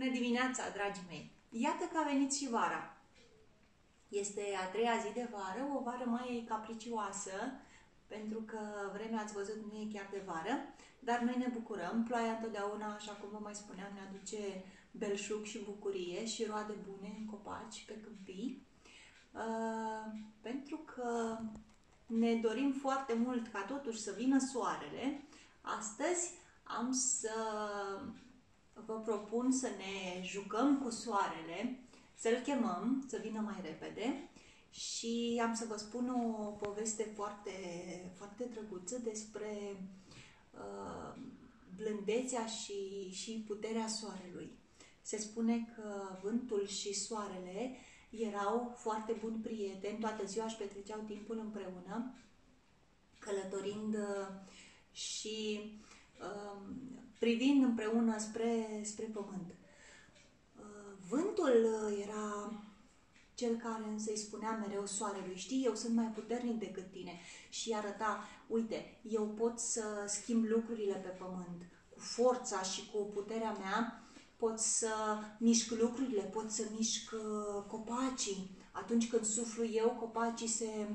Bună dimineața, dragii mei! Iată că a venit și vara. Este a treia zi de vară, o vară mai capricioasă, pentru că vremea, ați văzut, nu e chiar de vară, dar noi ne bucurăm. Ploaia întotdeauna, așa cum vă mai spuneam, ne aduce belșug și bucurie și roade bune în copaci, pe câmpii, uh, pentru că ne dorim foarte mult ca totuși să vină soarele. Astăzi am să vă propun să ne jucăm cu soarele, să-l chemăm, să vină mai repede și am să vă spun o poveste foarte, foarte drăguță despre uh, blândețea și, și puterea soarelui. Se spune că vântul și soarele erau foarte buni prieteni, toată ziua își petreceau timpul împreună, călătorind uh, și uh, privind împreună spre, spre pământ. Uh, vântul uh, era cel care însă îi spunea mereu soarelui, știi, eu sunt mai puternic decât tine și arăta, uite, eu pot să schimb lucrurile pe pământ cu forța și cu puterea mea, pot să mișc lucrurile, pot să mișc uh, copacii. Atunci când suflu eu, copacii se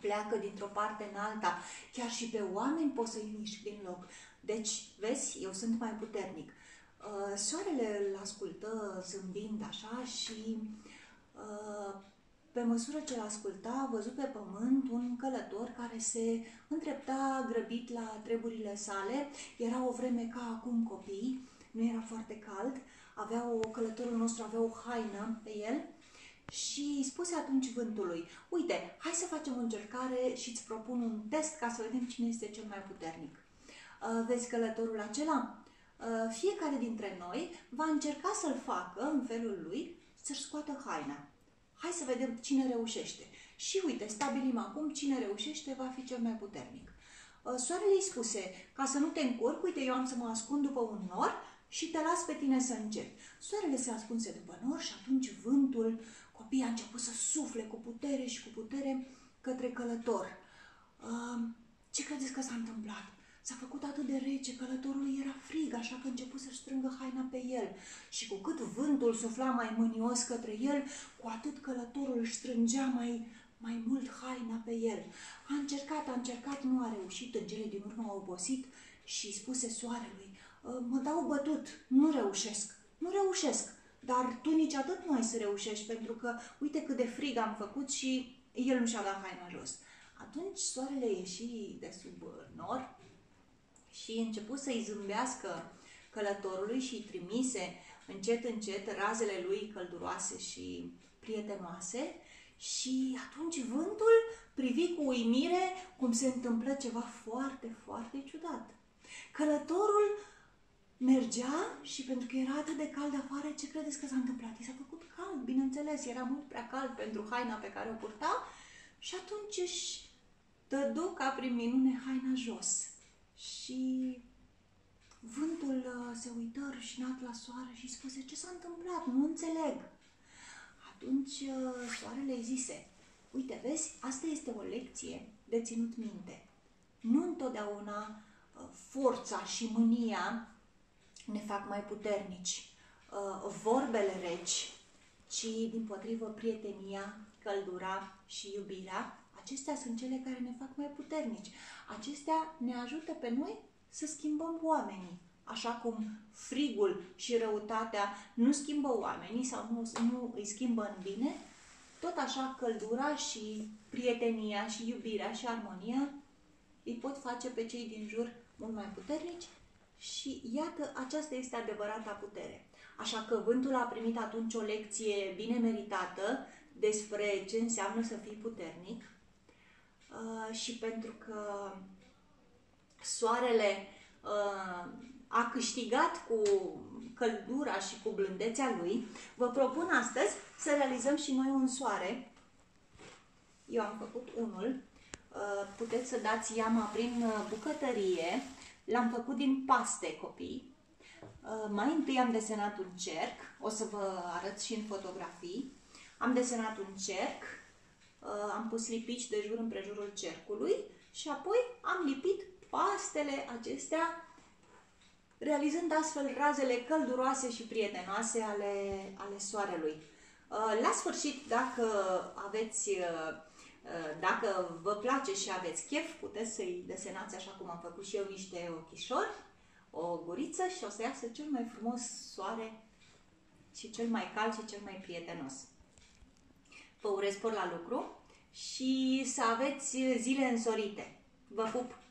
pleacă dintr-o parte în alta. Chiar și pe oameni pot să-i mișc din loc. Deci, vezi, eu sunt mai puternic. Uh, soarele îl ascultă zâmbind așa și uh, pe măsură ce l asculta, a văzut pe pământ un călător care se îndrepta grăbit la treburile sale. Era o vreme ca acum copii, nu era foarte cald, avea o, călătorul nostru avea o haină pe el și îi spuse atunci vântului, uite, hai să facem o încercare și îți propun un test ca să vedem cine este cel mai puternic. Uh, vezi călătorul acela? Uh, fiecare dintre noi va încerca să-l facă în felul lui să-și scoată haina. Hai să vedem cine reușește. Și uite, stabilim acum cine reușește va fi cel mai puternic. Uh, soarele îi spuse, ca să nu te încurc, uite, eu am să mă ascund după un nor și te las pe tine să începi. Soarele se ascunse după nor și atunci vântul, copiii a început să sufle cu putere și cu putere către călător. Ce credeți că s-a întâmplat? S-a făcut atât de rece, călătorul era frig, așa că a început să strângă haina pe el. Și cu cât vântul sufla mai mânios către el, cu atât călătorul își strângea mai, mai mult haina pe el. A încercat, a încercat, nu a reușit, în cele din urmă a obosit și spuse soarelui, ă, mă dau bătut, nu reușesc, nu reușesc, dar tu nici atât nu ai să reușești, pentru că uite cât de frig am făcut și el nu și-a dat haina jos. Atunci soarele ieși de sub nor, și început să-i zâmbească călătorului și îi trimise încet, încet razele lui călduroase și prietenoase și atunci vântul privi cu uimire cum se întâmplă ceva foarte, foarte ciudat. Călătorul mergea și pentru că era atât de cald afară, ce credeți că s-a întâmplat? I s-a făcut cald, bineînțeles, era mult prea cald pentru haina pe care o purta și atunci își dădu ca prin minune haina jos. Și vântul uh, se uită rușinat la soare și spuse, ce s-a întâmplat? Nu înțeleg. Atunci uh, soarele îi zise, uite, vezi, asta este o lecție de ținut minte. Nu întotdeauna uh, forța și mânia ne fac mai puternici. Vorbele reci, ci din potrivă prietenia, căldura și iubirea Acestea sunt cele care ne fac mai puternici. Acestea ne ajută pe noi să schimbăm oamenii. Așa cum frigul și răutatea nu schimbă oamenii sau nu, nu îi schimbă în bine, tot așa căldura și prietenia și iubirea și armonia îi pot face pe cei din jur mult mai puternici și iată, aceasta este adevărata putere. Așa că vântul a primit atunci o lecție bine meritată despre ce înseamnă să fii puternic, Uh, și pentru că soarele uh, a câștigat cu căldura și cu blândețea lui, vă propun astăzi să realizăm și noi un soare. Eu am făcut unul. Uh, puteți să dați iama prin bucătărie. L-am făcut din paste copii. Mai întâi am desenat un cerc, o să vă arăt și în fotografii. Am desenat un cerc, Uh, am pus lipici de jur împrejurul cercului și apoi am lipit pastele acestea realizând astfel razele călduroase și prietenoase ale, ale soarelui. Uh, la sfârșit, dacă aveți uh, dacă vă place și aveți chef, puteți să-i desenați așa cum am făcut și eu niște ochișori, o guriță și o să iasă cel mai frumos soare și cel mai cald și cel mai prietenos. Vă urez spor la lucru și să aveți zile însorite. Vă pup!